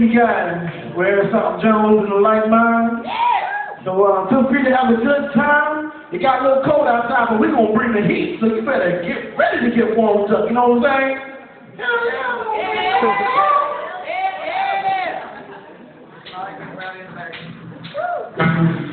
you guys Wear something Jones and a mine. Yeah. So uh, feel free to have a good time. It got a little cold outside, but we're going to bring the heat, so you better get ready to get warmed up. You know what I'm saying? Yeah, yeah. yeah. yeah. yeah. yeah.